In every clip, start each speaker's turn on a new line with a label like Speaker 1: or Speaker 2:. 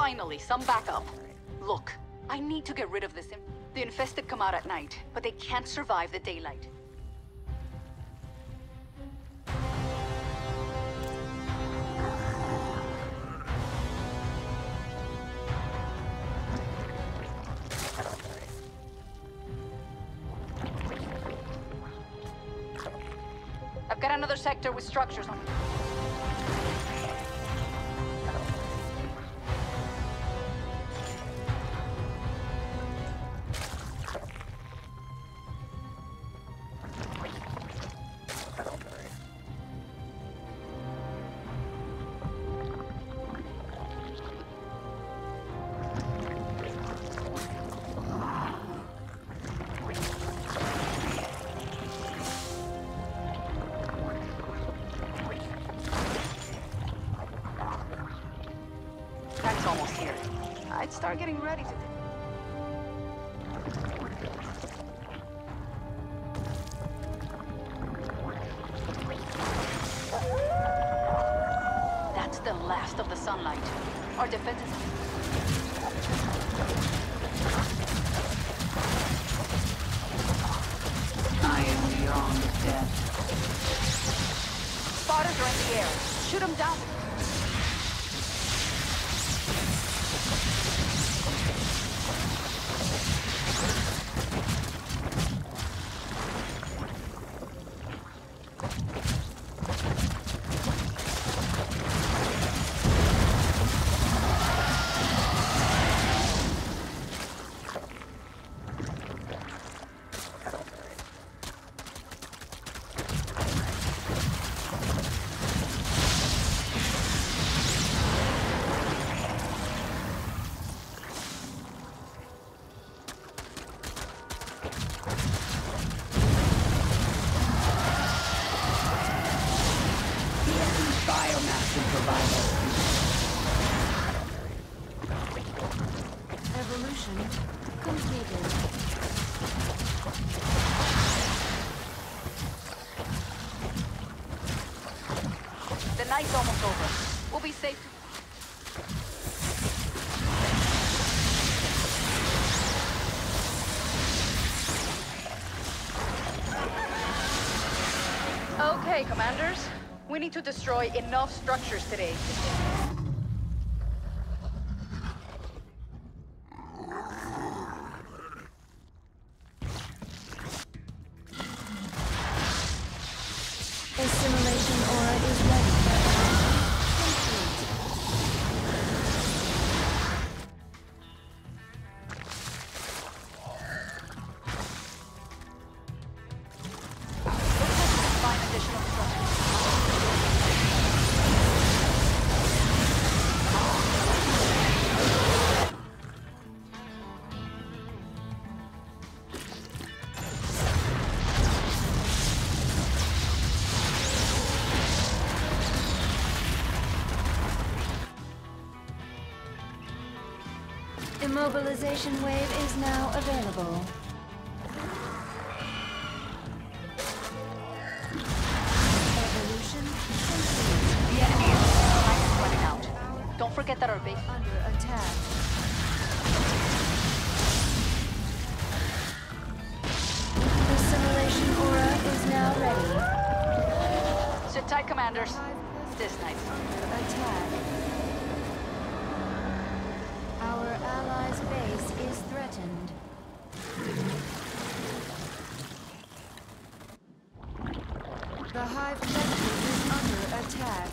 Speaker 1: Finally, some backup. Look, I need to get rid of this. The infested come out at night, but they can't survive the daylight. I've got another sector with structures on. Last of the sunlight. Our defenses... I am beyond death. Spotters are in the air. Shoot them down. Okay, commanders. We need to destroy enough structures today.
Speaker 2: Immobilization wave is now available. Hive cluster is under attack.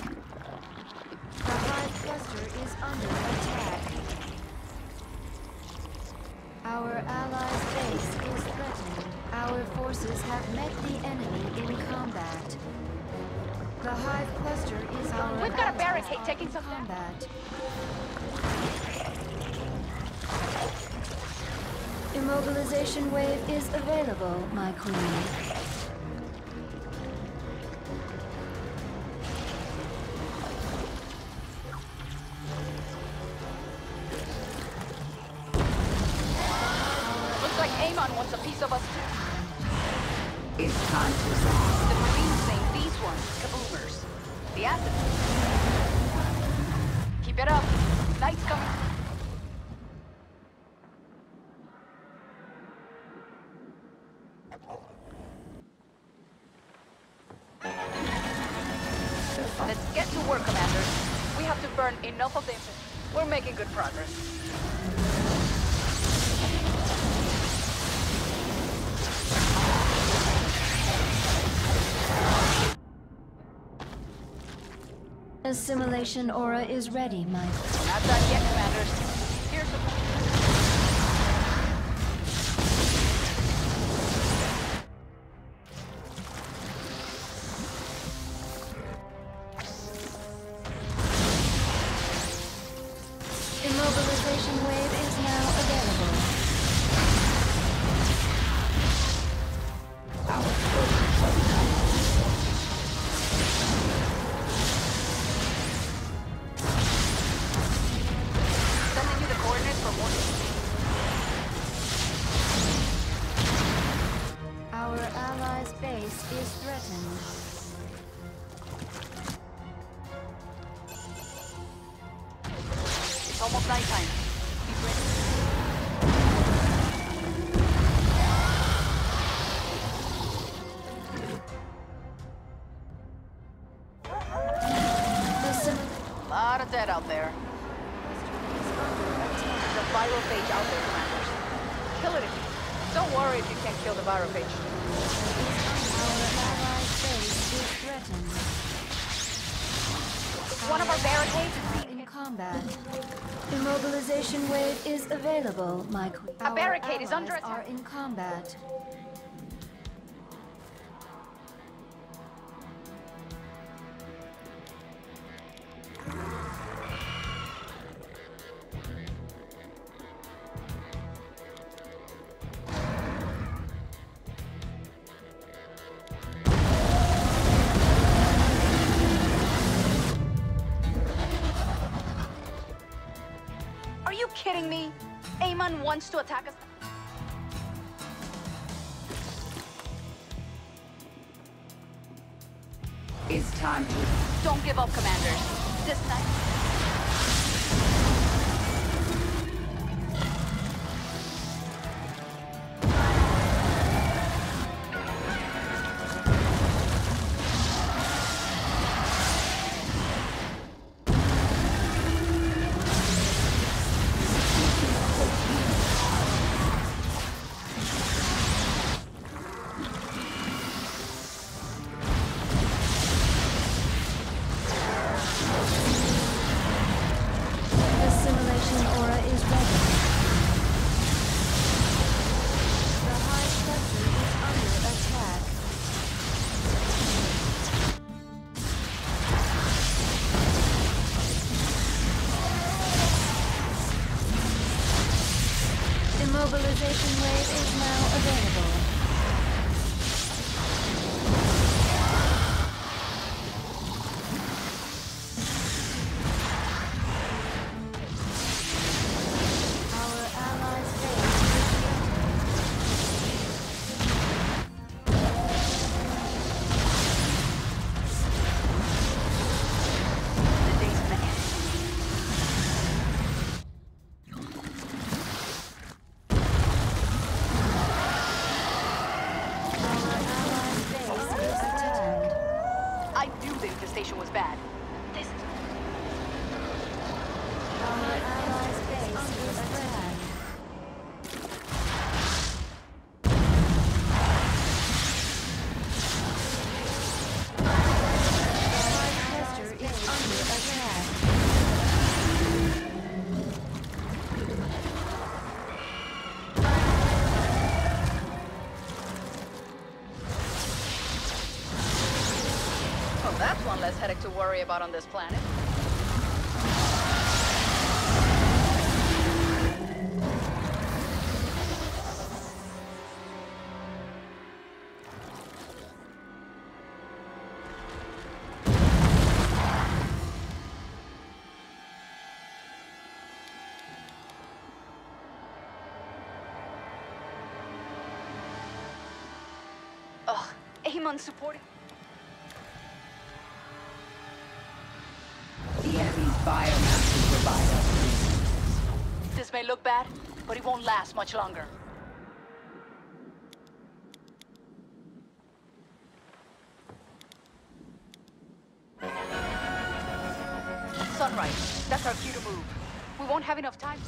Speaker 2: The Hive cluster is under attack. Our allies' base is threatened. Our forces have met the enemy in combat. The Hive cluster is our
Speaker 1: We've got a barricade taking some-
Speaker 2: combat. Immobilization wave is available, my queen.
Speaker 1: Amon wants a piece of us too.
Speaker 3: It's time to stop.
Speaker 1: The Marines say these ones, kaboomers. The acid. Keep it up. Night's coming.
Speaker 2: Assimilation aura is ready, my...
Speaker 1: Not done yet. Here's the... Almost
Speaker 2: night time. Wave is available, my queen.
Speaker 1: A barricade is under attack.
Speaker 2: are in combat.
Speaker 1: Kidding me? Amon wants to attack us.
Speaker 3: It's time to
Speaker 1: Don't give up, Commanders. This night... headache to worry about on this planet. Ugh, Amon supporting...
Speaker 3: biomass will provide us
Speaker 1: This may look bad, but it won't last much longer. Sunrise, that's our cue to move. We won't have enough time.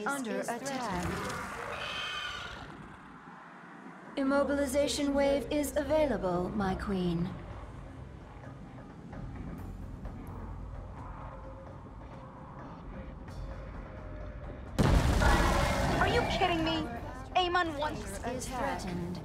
Speaker 2: Is under attack. Immobilization wave is available, my queen.
Speaker 1: Are you kidding me? Amon wants...
Speaker 2: Is threatened.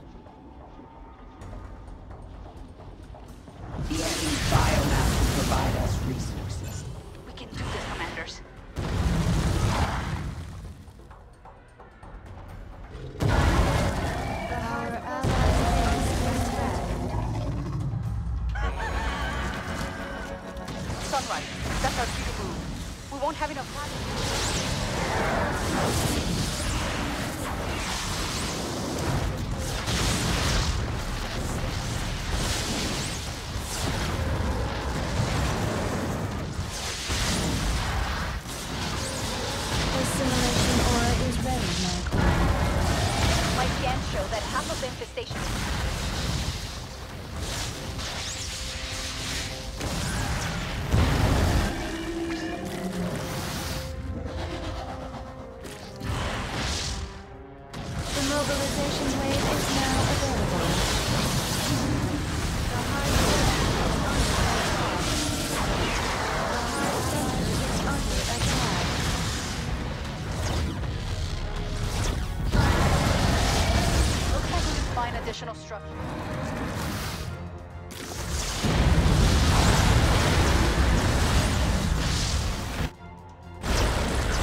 Speaker 1: Additional.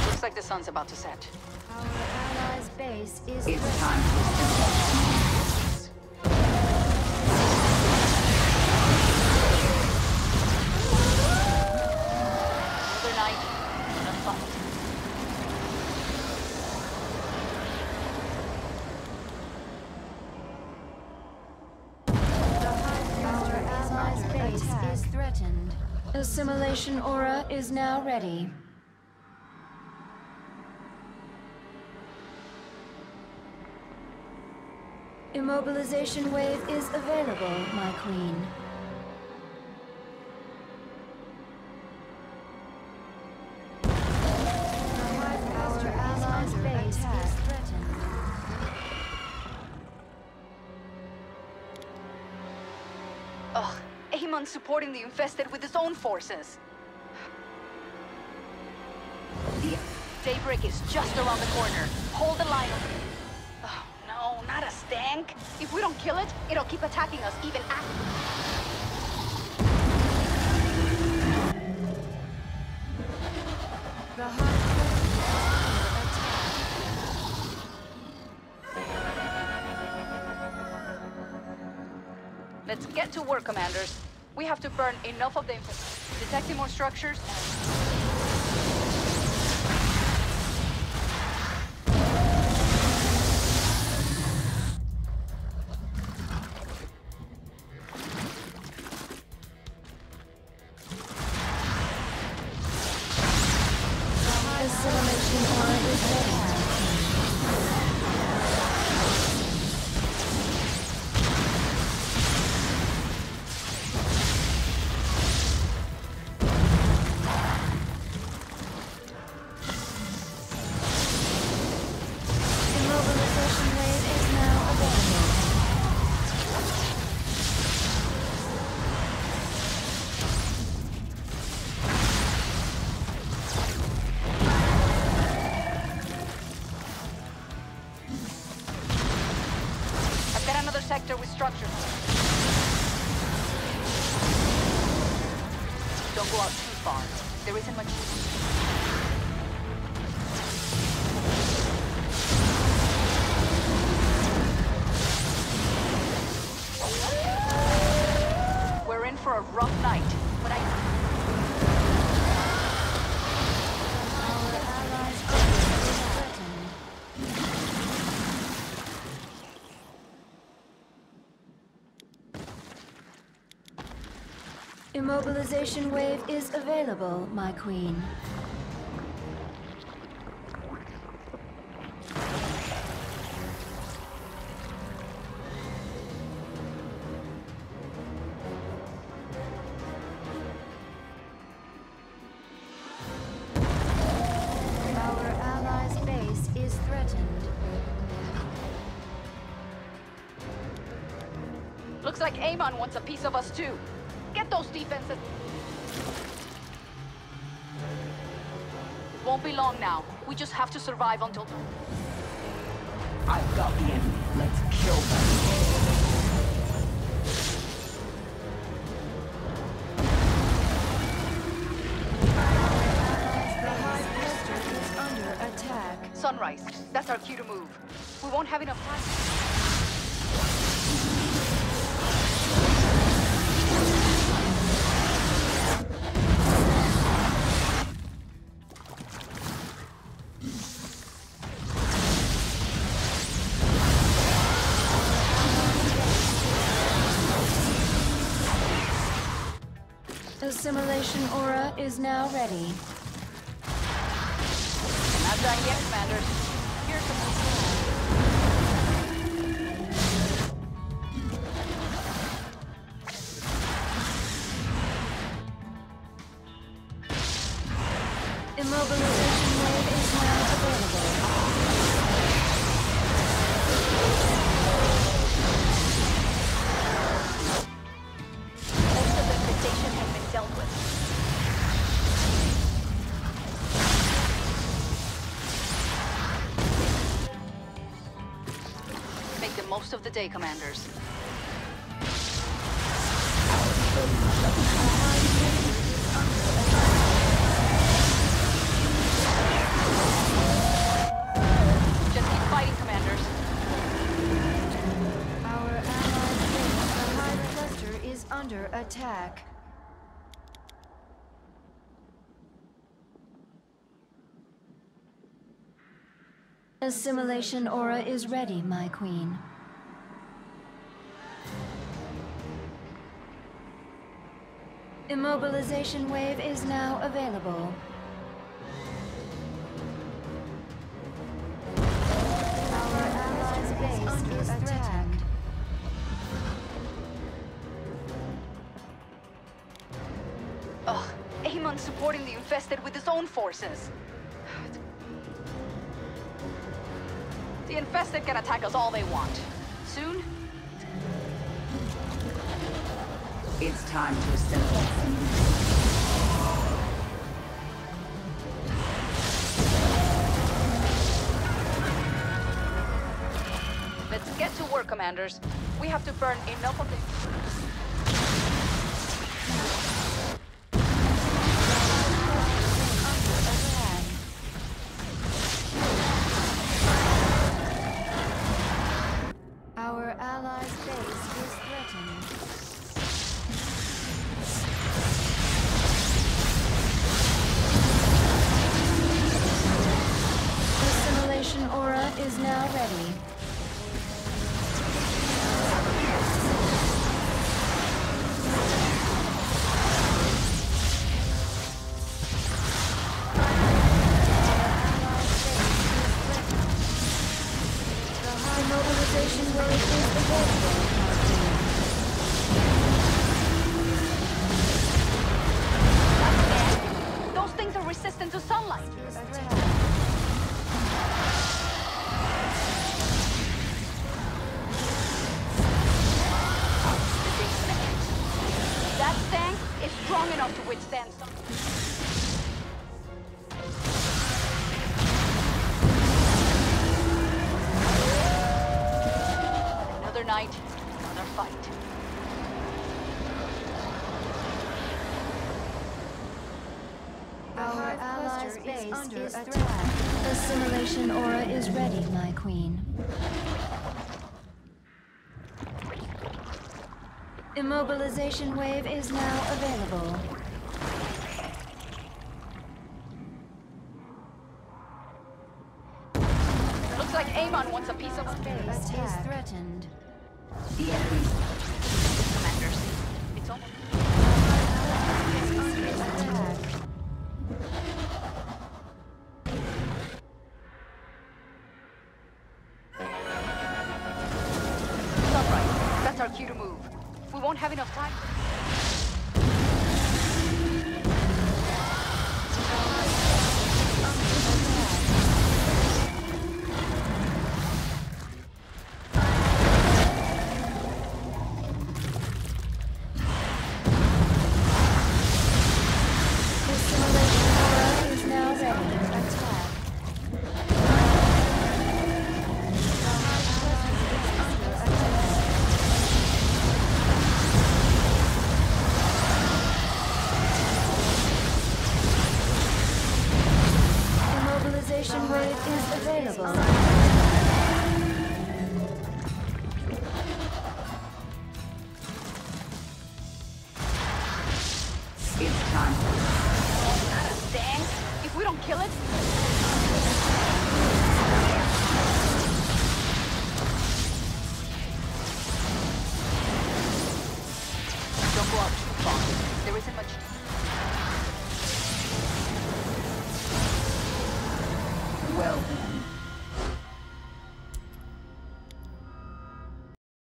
Speaker 1: Looks like the sun's about to set.
Speaker 2: Our allies' base is
Speaker 3: It's time to
Speaker 2: Assimilation aura is now ready. Immobilization wave is available, my queen.
Speaker 1: Amon's supporting the infested with his own forces. Daybreak is just around the corner. Hold the line. Oh, no, not a stank. If we don't kill it, it'll keep attacking us even after. Let's get to work, commanders. We have to burn enough of the infested. Detecting more structures and... go out too far. There isn't much.
Speaker 2: Immobilization wave is available, my queen. Our allies' base is threatened.
Speaker 1: Looks like Amon wants a piece of us too. Get those defenses. Won't be long now. We just have to survive until.
Speaker 3: I've got the enemy. Let's kill them.
Speaker 2: The Hive Cluster is under attack.
Speaker 1: Sunrise. That's our cue to move. We won't have enough time.
Speaker 2: Assimilation aura is now ready.
Speaker 1: Not done yet, Commanders. The day, Commanders.
Speaker 2: Under attack. Assimilation aura is ready, my queen. Immobilization wave is now available. Our allies' base is attacked.
Speaker 1: Ugh, Amon's supporting the infested with his own forces. The infested can attack us all they want. Soon,
Speaker 3: It's time to assimilate.
Speaker 1: let's get to work, Commanders. We have to burn enough of the...
Speaker 4: understand something. Another night, another fight.
Speaker 2: Our allies'
Speaker 5: base is under
Speaker 2: is
Speaker 5: attack.
Speaker 2: Threat. Aura is ready, my queen. Immobilization wave is now available. attack. is threatened.
Speaker 1: The enemy's